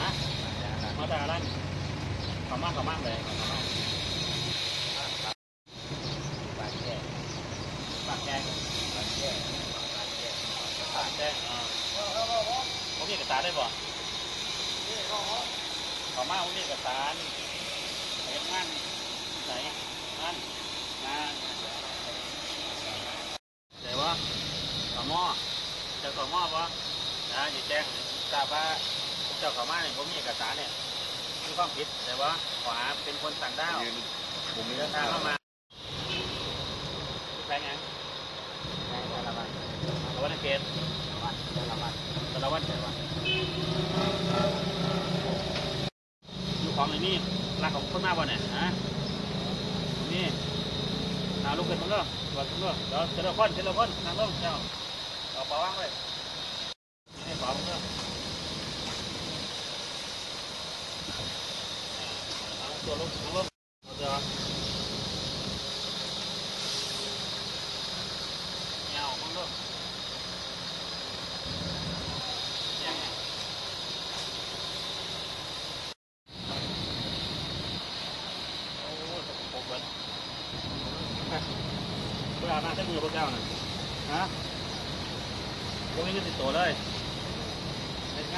มากเขามากเลยขามากปากแก่ปากแก่ปากแก่ปากแก่อ่ผมมีเอกสารได้บ่เขามากผมมีเอกสารเอกงานไหนงานงานเดี๋ยวว่าขาม้อจ้าเขาม้อปะนะอย่าแจ้งทราบว่า เจ้าเขามาเนี่ยผมมีเอกสารเนี่ยมีความผิดแต่ว่าขวาเป็นคนต่างด้าวผมมีเดินทางเข้ามาแปลงไงในสารวัตรสารวัตรเกตวัดสารวัตรสารวัตรอยู่ของไอ้นี่รักของคนมาบ่เนี่ยฮะนี่นาลูกเป็นมึงก็บอกมึงก็เดี๋ยวเจริญคนเจริญคนนั่งลงเจ้าเอาปลาวางไว้นี่ปลามึงก็เอาตัวลงนั่งลงเอาเดี๋ยวเงามึงลูก ยังไงโอ้ยสกปรกเบิดเวล